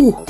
Фу.